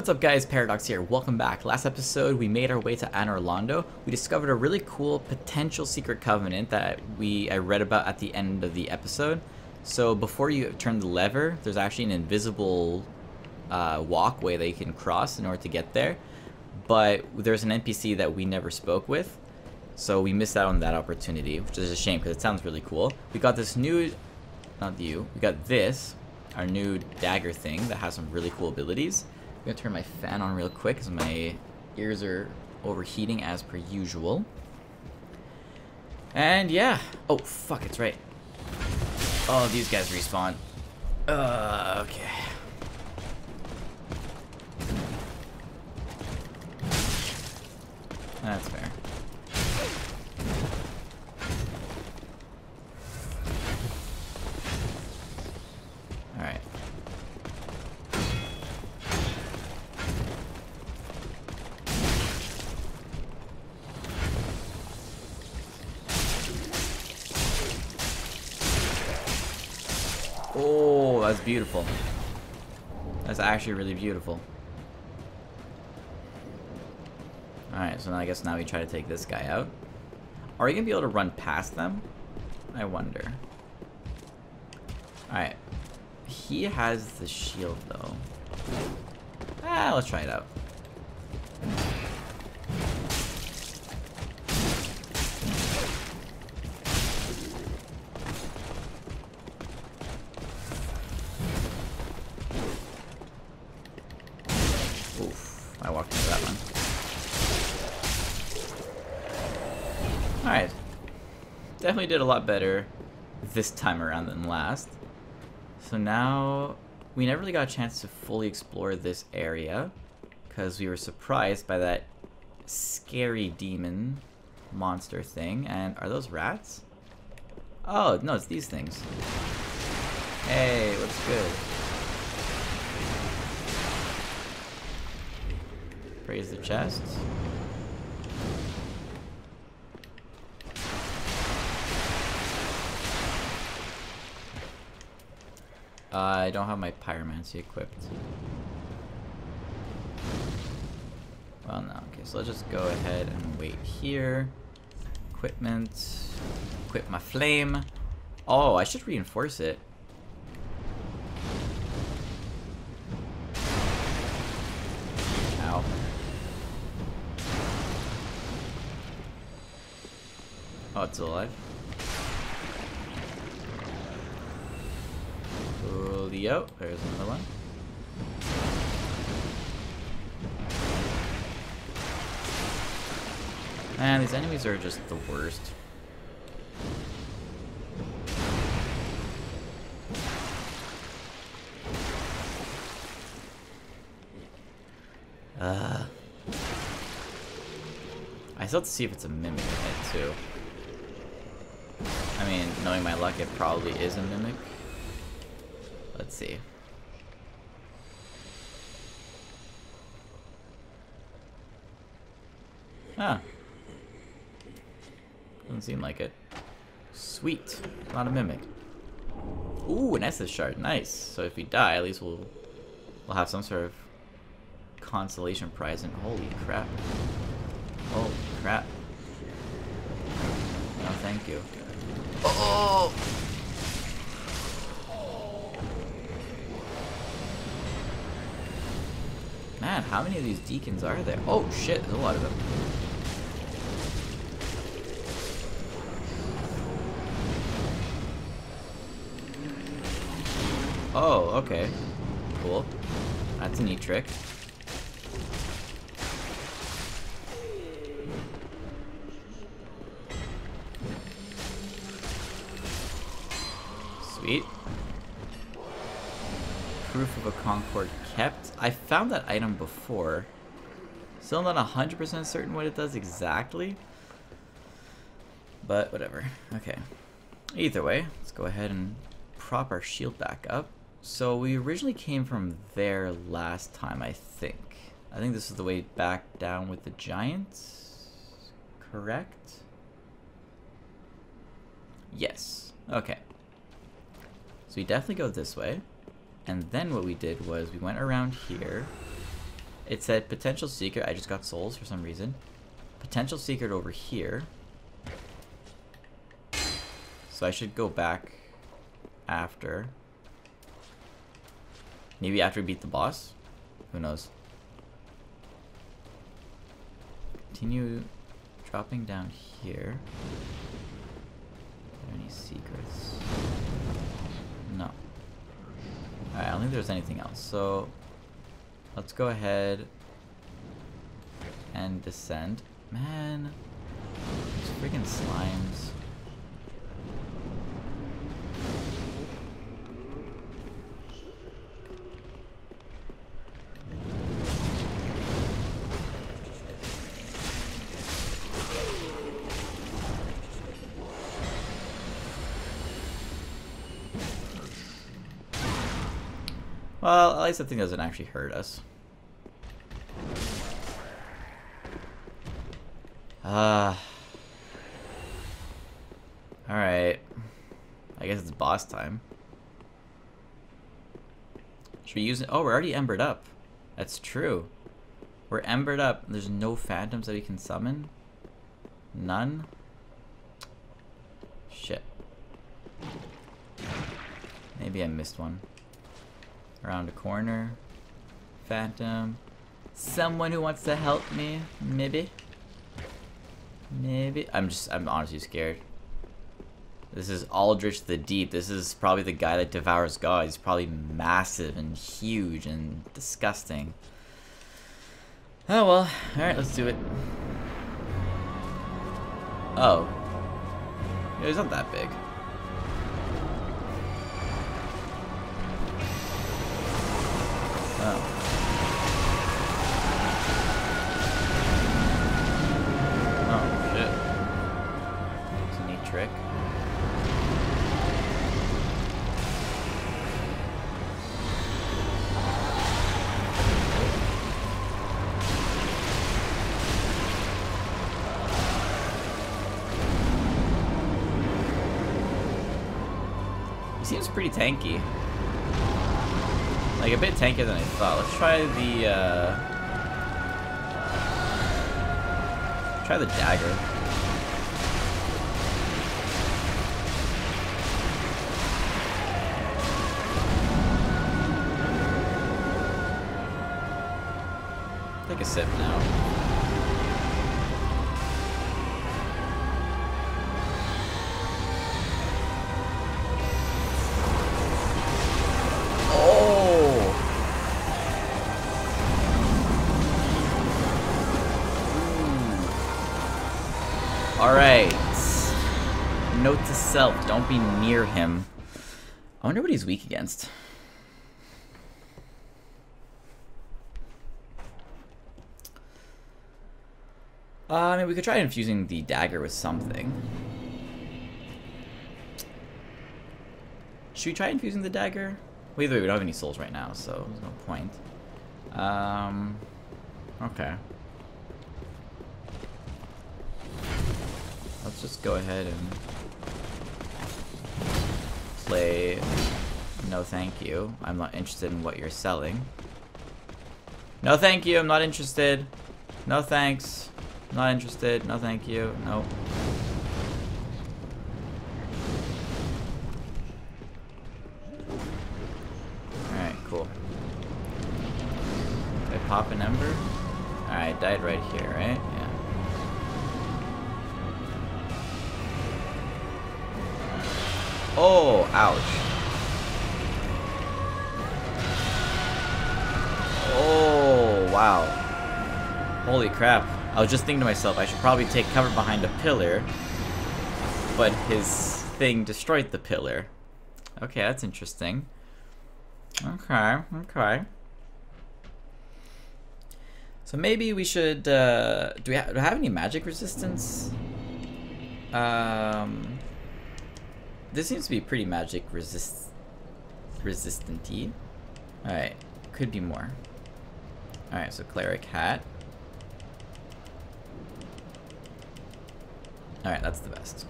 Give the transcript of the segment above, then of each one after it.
What's up guys, Paradox here, welcome back. Last episode we made our way to Anor Londo. We discovered a really cool potential secret covenant that we I read about at the end of the episode. So before you turn the lever, there's actually an invisible uh, walkway that you can cross in order to get there. But there's an NPC that we never spoke with. So we missed out on that opportunity, which is a shame because it sounds really cool. We got this new, not you, we got this, our new dagger thing that has some really cool abilities. I'm gonna turn my fan on real quick because my ears are overheating as per usual. And yeah. Oh, fuck, it's right. Oh, these guys respawn. Uh, okay. That's fair. That's beautiful. That's actually really beautiful. Alright, so now I guess now we try to take this guy out. Are we going to be able to run past them? I wonder. Alright. He has the shield, though. Ah, let's try it out. Did a lot better this time around than last. So now, we never really got a chance to fully explore this area because we were surprised by that scary demon monster thing. And are those rats? Oh, no, it's these things. Hey, what's good? Praise the chest. Uh, I don't have my pyromancy equipped. Well, no. Okay, so let's just go ahead and wait here. Equipment. Equip my flame. Oh, I should reinforce it. Ow. Oh, it's alive. Leo, there's another one. Man, these enemies are just the worst. Uh, I still have to see if it's a mimic in it too. I mean, knowing my luck, it probably is a mimic. Let's see. Ah. Doesn't seem like it. Sweet. Not a mimic. Ooh, an Estus shard. Nice. So if we die, at least we'll we'll have some sort of consolation prize. And holy crap. Holy crap. No, thank you. Oh! Man, how many of these deacons are there? Oh shit, there's a lot of them. Oh, okay. Cool. That's a neat trick. Sweet. Proof of a Concord kept. I found that item before. Still not 100% certain what it does exactly. But whatever. Okay. Either way, let's go ahead and prop our shield back up. So we originally came from there last time, I think. I think this is the way back down with the giants. Correct? Yes. Okay. So we definitely go this way. And then what we did was we went around here. it said potential secret. I just got souls for some reason. Potential secret over here. So I should go back after. Maybe after we beat the boss? Who knows? Continue dropping down here. Any secrets? Alright, I don't think there's anything else. So, let's go ahead and descend. Man, these freaking slimes. Well, at least that thing doesn't actually hurt us. Ah. Uh, Alright. I guess it's boss time. Should we use it? Oh, we're already embered up. That's true. We're embered up. There's no phantoms that we can summon? None? Shit. Maybe I missed one. Around a corner. Phantom. Someone who wants to help me? Maybe? Maybe? I'm just, I'm honestly scared. This is Aldrich the Deep. This is probably the guy that devours God. He's probably massive and huge and disgusting. Oh well. Alright, let's do it. Oh. Yeah, he's not that big. Oh. Oh, shit. It's a neat trick. He seems pretty tanky. Like, a bit tankier than I thought. Let's try the, uh... Try the dagger. Note to self, don't be near him. I wonder what he's weak against. Uh, I mean, we could try infusing the dagger with something. Should we try infusing the dagger? Well, either way, we don't have any souls right now, so there's no point. Um, okay. Let's just go ahead and no thank you. I'm not interested in what you're selling. No thank you, I'm not interested. No thanks. Not interested. No thank you. Nope. Alright, cool. Did I pop an ember? Alright, died right here, right? Oh, ouch. Oh, wow. Holy crap. I was just thinking to myself, I should probably take cover behind a pillar. But his thing destroyed the pillar. Okay, that's interesting. Okay, okay. So maybe we should, uh, do we, ha do we have any magic resistance? Um, this seems to be pretty magic resist resistant-y. Alright, could be more. Alright, so cleric hat. Alright, that's the best.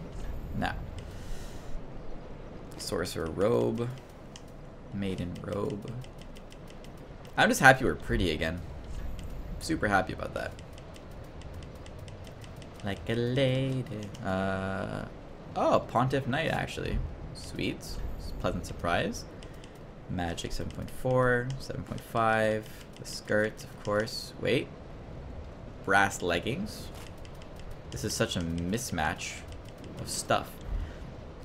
Now. Sorcerer robe. Maiden robe. I'm just happy we're pretty again. Super happy about that. Like a lady. Uh, oh, Pontiff Knight, actually. Sweet. Pleasant surprise. Magic 7.4, 7.5. The skirt, of course. Wait. Brass leggings. This is such a mismatch of stuff.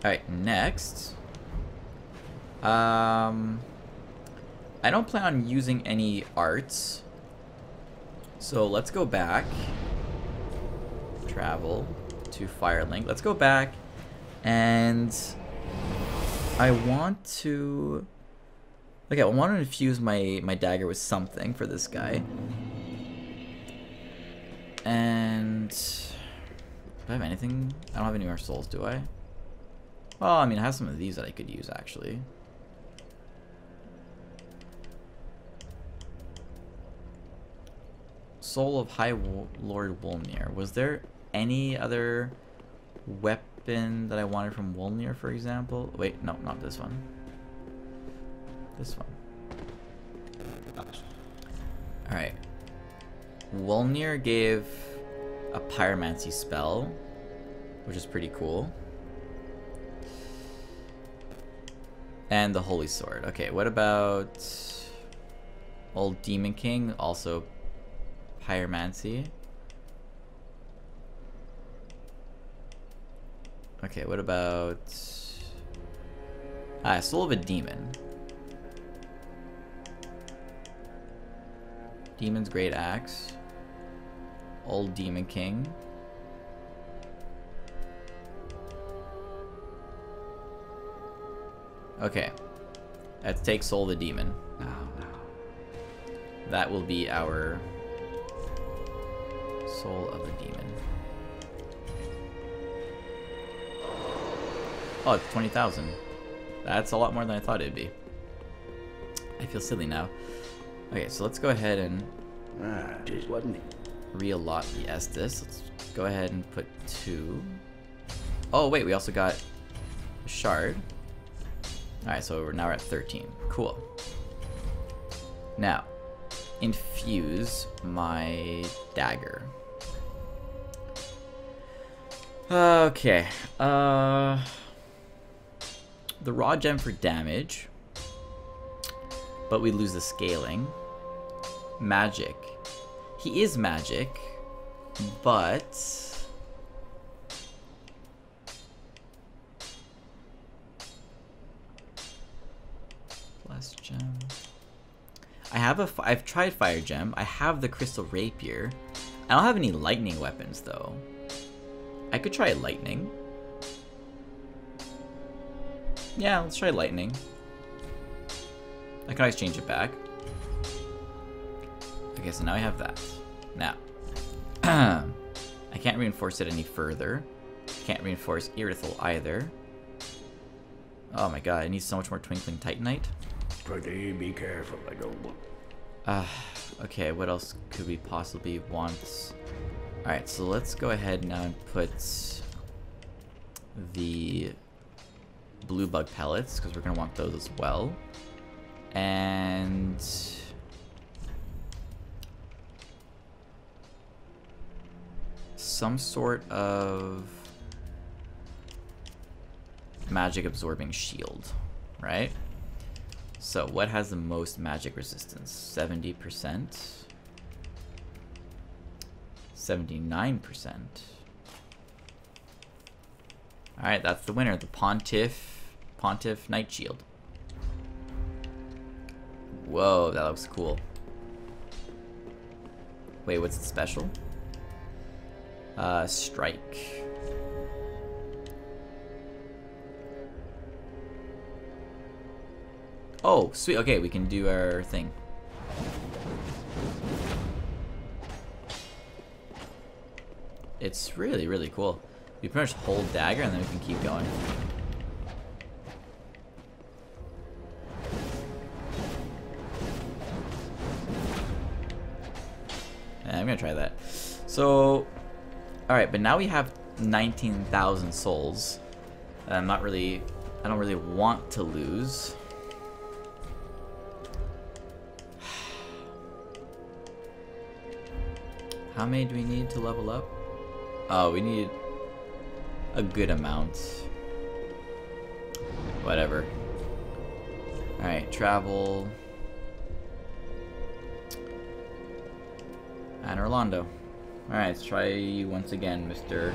Alright, next. Um, I don't plan on using any arts. So let's go back. Travel to Firelink. Let's go back and I want to Okay, I want to infuse my, my dagger with something for this guy. And... Do I have anything? I don't have any more souls, do I? Well, I mean, I have some of these that I could use, actually. Soul of High Lord Wolnir. Was there any other weapon that I wanted from Wolnir, for example? Wait, no, not this one. This one. Alright. Wolnir gave a pyromancy spell, which is pretty cool. And the Holy Sword. Okay, what about Old Demon King? Also pyromancy. Okay, what about... Ah, Soul of a Demon. Demon's Great Axe. Old Demon King. Okay. Let's take Soul of the Demon. Now, now. That will be our Soul of the Demon. Oh, it's 20,000. That's a lot more than I thought it'd be. I feel silly now. Okay, so let's go ahead and ah, re-allot the Estus. Let's go ahead and put two. Oh wait, we also got a shard. Alright, so we're now we're at 13. Cool. Now, infuse my dagger. Okay. Uh, the raw gem for damage, but we lose the scaling magic. He is magic, but... Blast gem. I have a. I've tried fire gem. I have the crystal rapier. I don't have any lightning weapons though. I could try lightning. Yeah, let's try lightning. I can always change it back. Okay, so now I have that. Now, I can't reinforce it any further. Can't reinforce Irithyll either. Oh my god, I need so much more Twinkling Titanite. Pretty be careful, I don't Uh, okay, what else could we possibly want? Alright, so let's go ahead now and put the blue bug pellets, because we're going to want those as well. And some sort of magic absorbing shield, right? So what has the most magic resistance? 70%? 79%. Alright, that's the winner. The Pontiff, Pontiff Knight Shield. Whoa, that looks cool. Wait, what's the special? Uh, strike. Oh, sweet. Okay, we can do our thing. It's really, really cool. We pretty much hold dagger and then we can keep going. Alright, but now we have 19,000 souls. I'm not really... I don't really want to lose. How many do we need to level up? Oh, we need a good amount. Whatever. Alright, travel. Anor Londo. Alright, let's try once again, Mr.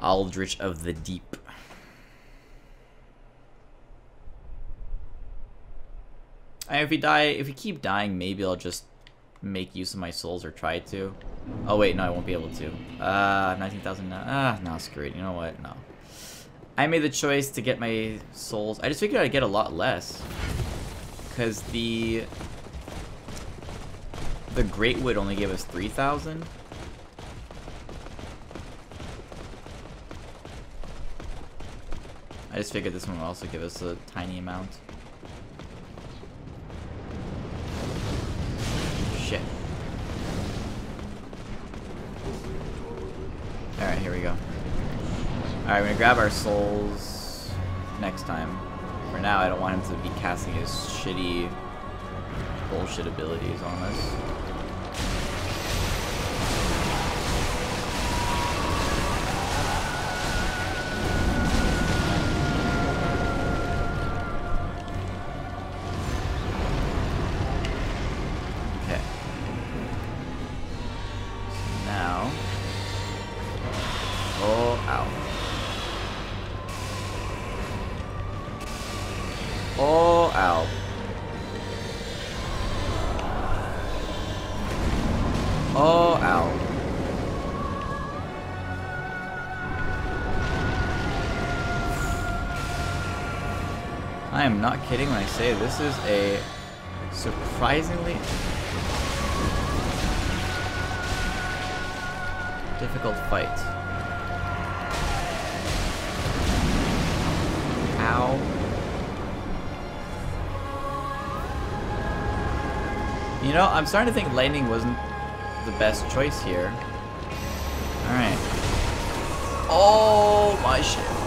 Aldrich of the Deep. If we die, if we keep dying, maybe I'll just make use of my souls or try to. Oh wait, no, I won't be able to. Uh, 19,000, ah, no, screw it. You know what? No. I made the choice to get my souls. I just figured I'd get a lot less. Because the... The Great Wood only gave us 3,000. I just figured this one would also give us a tiny amount. Shit. Alright, here we go. Alright, we're gonna grab our souls next time. For now, I don't want him to be casting his shitty bullshit abilities on us. Kidding when I say this is a surprisingly difficult fight. Ow. You know, I'm starting to think lightning wasn't the best choice here. Alright. Oh my shit.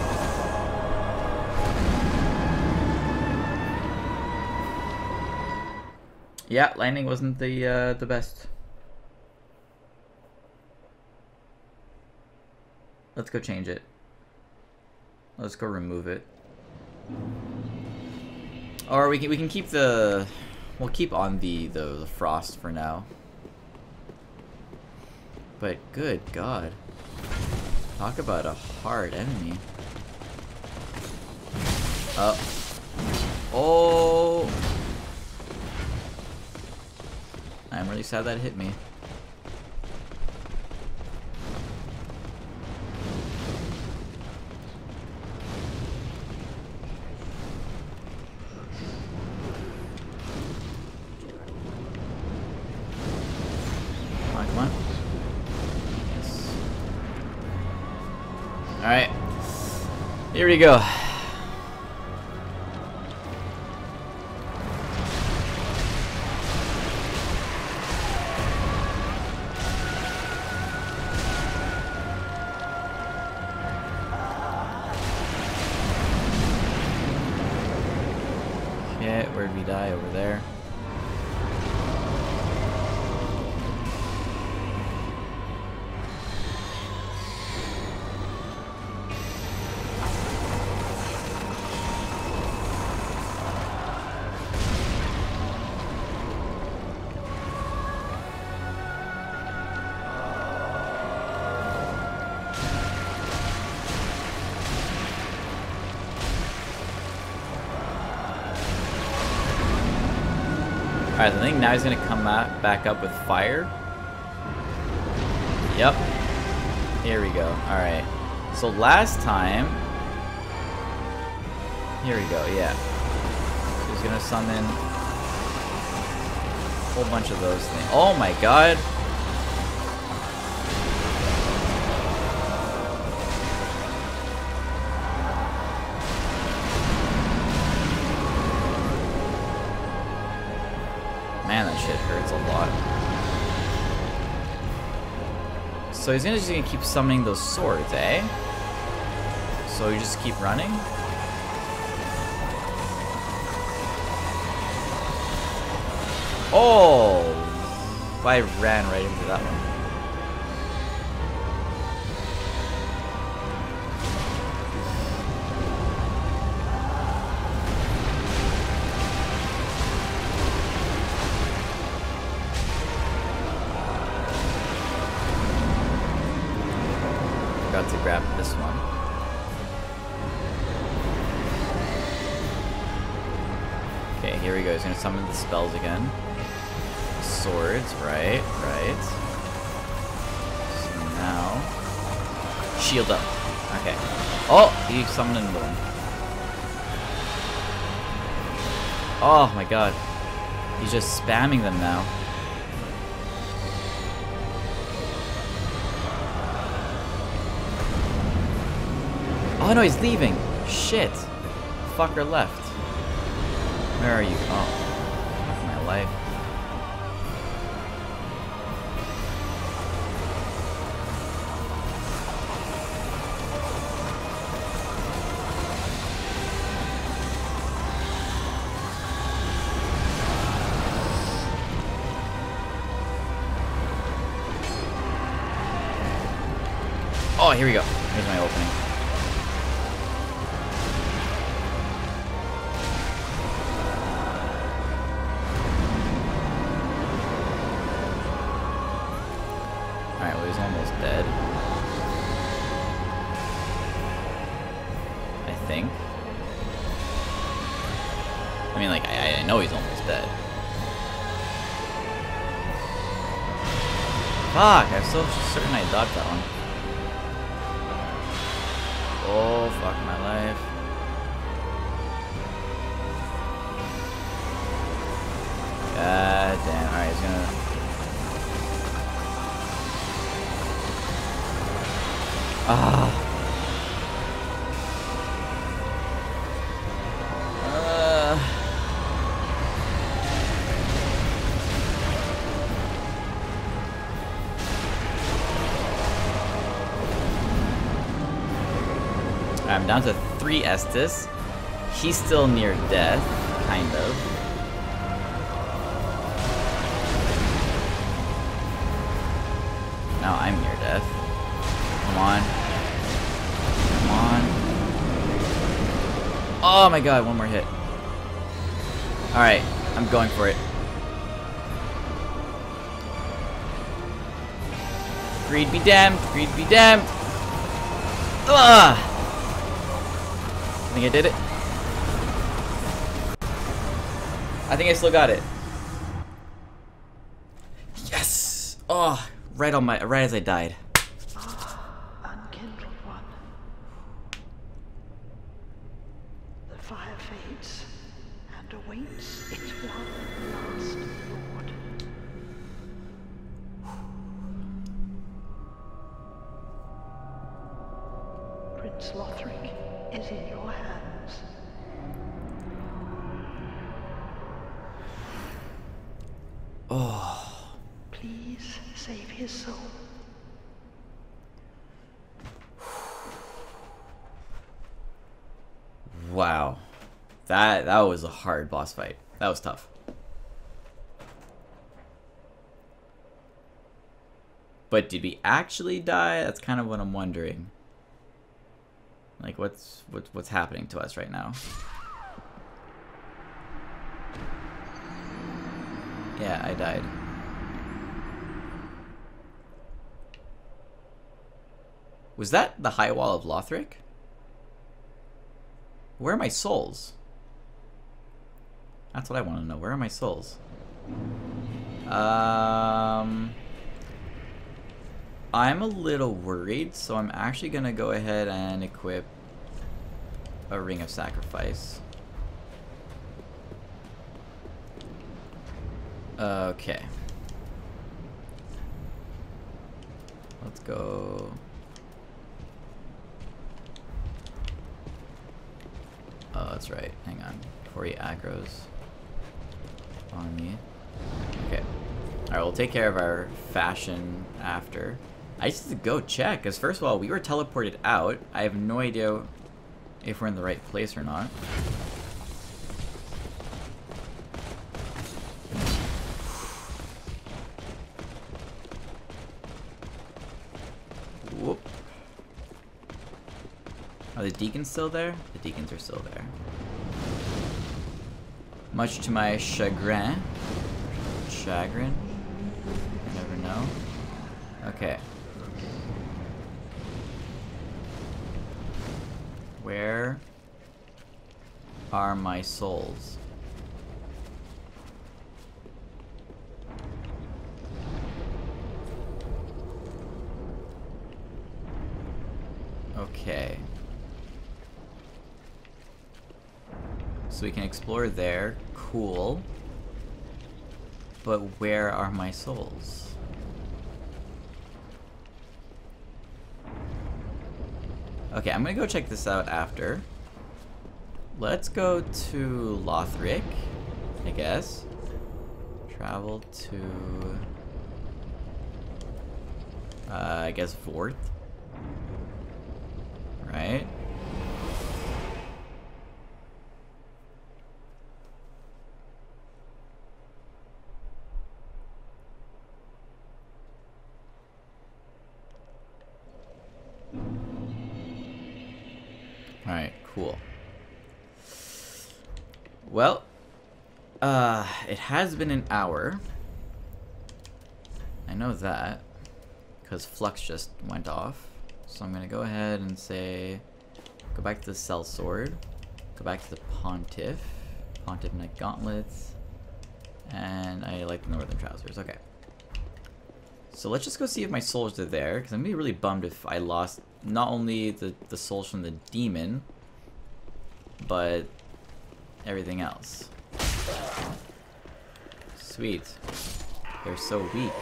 Yeah, landing wasn't the uh, the best. Let's go change it. Let's go remove it. Or we can we can keep the we'll keep on the the, the frost for now. But good god. Talk about a hard enemy. Oh. Oh. I'm really sad that hit me. Here we go. Alright, I think now he's gonna come out, back up with fire. Yep. Here we go. Alright. So last time... Here we go, yeah. He's gonna summon a whole bunch of those things. Oh my god! So he's gonna just gonna keep summoning those swords, eh? So you just keep running? Oh! I ran right into that one. Summon the spells again. Swords, right, right. So now... Shield up. Okay. Oh! He summoned another one. Oh my god. He's just spamming them now. Oh no, he's leaving. Shit. Fucker left. Where are you? Oh. Oh, here we go. Here's my. Fuck, I'm so certain I dodged that one. Oh, fuck my life. God damn. Alright, he's gonna. Ah. Three Estus. He's still near death, kind of. Now I'm near death. Come on. Come on. Oh my god, one more hit. Alright, I'm going for it. Greed be damned, greed be damned. Ugh! I think I did it. I think I still got it. Yes! Oh, right on my, right as I died. That, that was a hard boss fight. That was tough. But did we actually die? That's kind of what I'm wondering. Like, what's what's what's happening to us right now? Yeah, I died. Was that the high wall of Lothric? Where are my souls? That's what I want to know. Where are my souls? Um, I'm a little worried, so I'm actually going to go ahead and equip a Ring of Sacrifice. Okay. Let's go. Oh, that's right. Hang on. Before he aggros on me. Okay. Alright, we'll take care of our fashion after. I just need to go check, because first of all, we were teleported out. I have no idea if we're in the right place or not. Whoop. Are the deacons still there? The deacons are still there. Much to my chagrin. Chagrin? Never know. Okay. Where are my souls? Okay. So we can explore there. Cool. But where are my souls? Okay, I'm gonna go check this out after. Let's go to Lothric, I guess. Travel to... Uh, I guess Vorth. Right? Has been an hour. I know that, because Flux just went off. So I'm gonna go ahead and say, go back to the Sellsword. go back to the Pontiff, Pontiff Knight Gauntlets, and I like the Northern Trousers, okay. So let's just go see if my souls are there, because I'm gonna be really bummed if I lost not only the, the souls from the demon, but everything else. Sweet. They're so weak.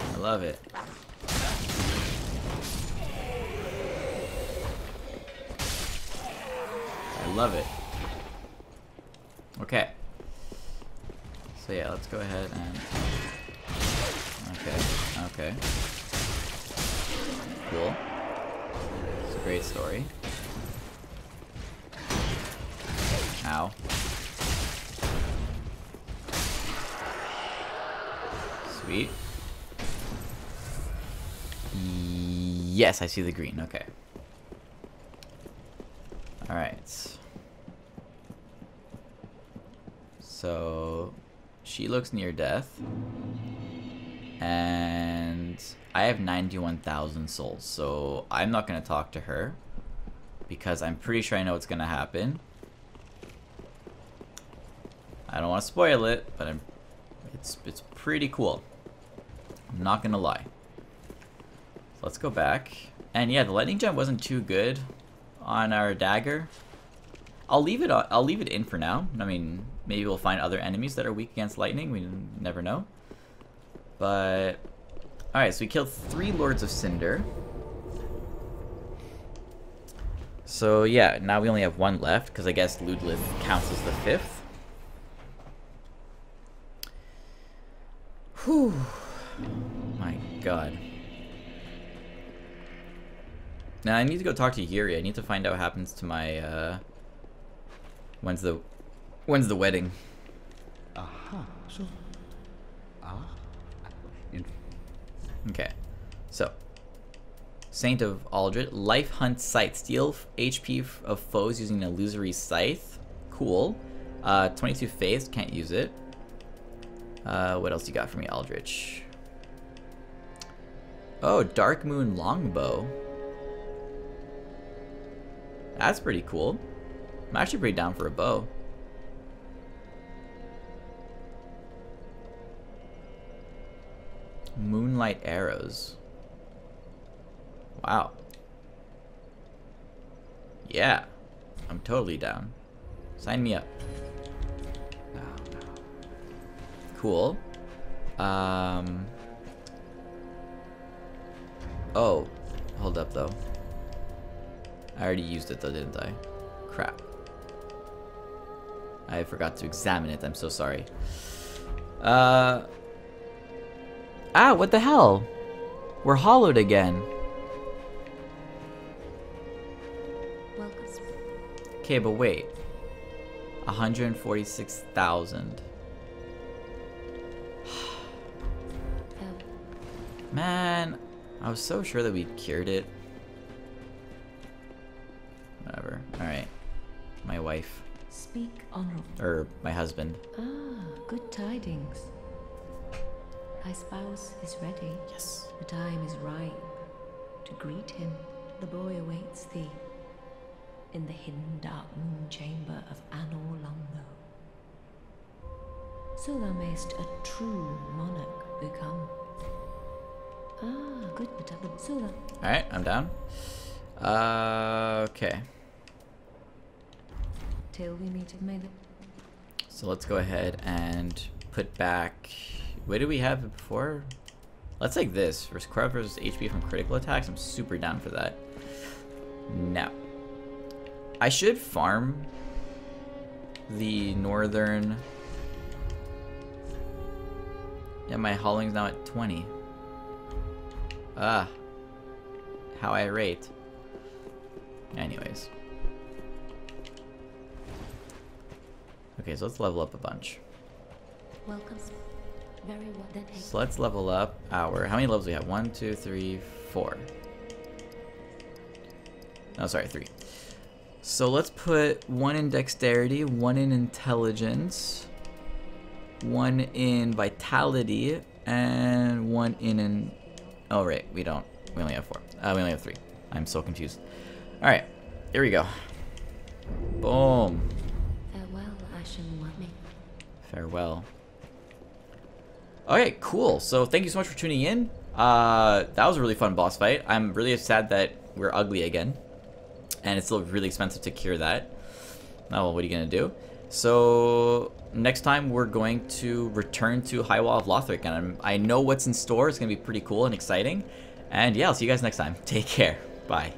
I love it. I love it. Okay. So yeah, let's go ahead and... Okay, okay. Cool. It's a great story. Sweet. Yes, I see the green. Okay. Alright. So, she looks near death. And I have 91,000 souls, so I'm not going to talk to her. Because I'm pretty sure I know what's going to happen. I don't want to spoil it, but I'm, it's, it's pretty cool. Not to lie. So let's go back. And yeah, the lightning gem wasn't too good on our dagger. I'll leave it. I'll leave it in for now. I mean, maybe we'll find other enemies that are weak against lightning. We never know. But all right, so we killed three Lords of Cinder. So yeah, now we only have one left because I guess Ludleth counts as the fifth. Whew. My God. Now I need to go talk to Yuri. I need to find out what happens to my. Uh, when's the, when's the wedding? Aha. So. Ah. In Okay, so Saint of Aldrich, Life Hunt Scythe, steal HP of foes using an illusory scythe. Cool. Uh, 22 faith, can't use it. Uh, what else you got for me, Aldrich? Oh, Dark Moon Longbow. That's pretty cool. I'm actually pretty down for a bow. Moonlight arrows. Wow. Yeah. I'm totally down. Sign me up. now, now. Cool. Um. Oh. Hold up, though. I already used it, though, didn't I? Crap. I forgot to examine it. I'm so sorry. Uh. Ah, what the hell? We're hollowed again. Okay, but wait. 146,000. I was so sure that we'd cured it. Whatever. Alright. My wife. Speak honorable. Or my husband. Ah, good tidings. Thy spouse is ready. Yes. The time is ripe to greet him. The boy awaits thee in the hidden dark moon chamber of Anor Londo. So thou mayst a true monarch become. Ah, good Matabba. So thou Alright, I'm down. Uh, okay. till we meet So let's go ahead and put back. What did we have it before? Let's take this. Versus HP from critical attacks. I'm super down for that. Now. I should farm the northern. Yeah, my hollowing's now at 20. Ah. How I rate. Anyways. Okay, so let's level up a bunch. welcome. Very well then. So let's level up our. How many levels do we have? One, two, three, four. No, sorry, three. So let's put one in dexterity, one in intelligence, one in vitality, and one in an. Oh right, we don't. We only have four. Uh, we only have three. I'm so confused. All right, here we go. Boom. Farewell, Ashen Wami. Farewell. Okay, cool. So thank you so much for tuning in. Uh, that was a really fun boss fight. I'm really sad that we're ugly again. And it's still really expensive to cure that. Oh, well, what are you going to do? So next time we're going to return to High Wall of Lothric. And I'm, I know what's in store. It's going to be pretty cool and exciting. And yeah, I'll see you guys next time. Take care. Bye.